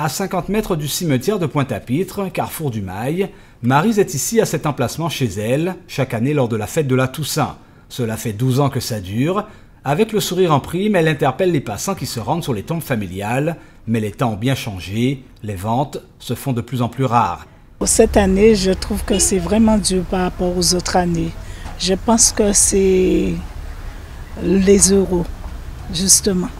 À 50 mètres du cimetière de Pointe-à-Pitre, carrefour du Mail, Marise est ici à cet emplacement chez elle, chaque année lors de la fête de la Toussaint. Cela fait 12 ans que ça dure. Avec le sourire en prime, elle interpelle les passants qui se rendent sur les tombes familiales, mais les temps ont bien changé, les ventes se font de plus en plus rares. Cette année, je trouve que c'est vraiment dur par rapport aux autres années. Je pense que c'est les euros, justement.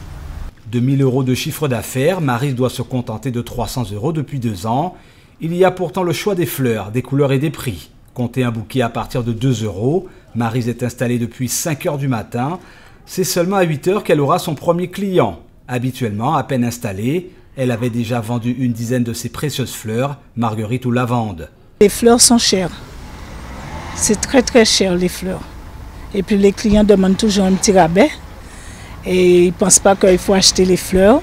2000 euros de chiffre d'affaires, Marie doit se contenter de 300 euros depuis deux ans. Il y a pourtant le choix des fleurs, des couleurs et des prix. Comptez un bouquet à partir de 2 euros. Marie est installée depuis 5 heures du matin. C'est seulement à 8 heures qu'elle aura son premier client. Habituellement, à peine installée, elle avait déjà vendu une dizaine de ses précieuses fleurs, marguerite ou lavande. Les fleurs sont chères. C'est très très cher les fleurs. Et puis les clients demandent toujours un petit rabais. Et ils ne pensent pas qu'il faut acheter les fleurs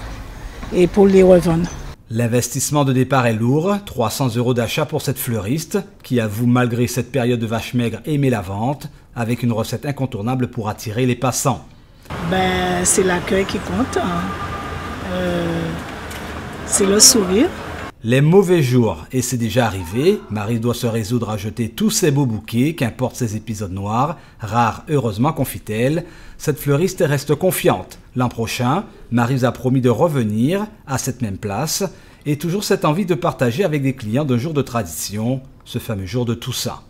et pour les revendre. L'investissement de départ est lourd, 300 euros d'achat pour cette fleuriste, qui avoue malgré cette période de vache maigre aimer la vente, avec une recette incontournable pour attirer les passants. Ben, c'est l'accueil qui compte. Hein. Euh, c'est le sourire. Les mauvais jours, et c'est déjà arrivé, Marie doit se résoudre à jeter tous ses beaux bouquets, qu'importe ses épisodes noirs, rares heureusement confie-t-elle. Cette fleuriste reste confiante. L'an prochain, Marie a promis de revenir à cette même place, et toujours cette envie de partager avec des clients d'un jour de tradition, ce fameux jour de Toussaint.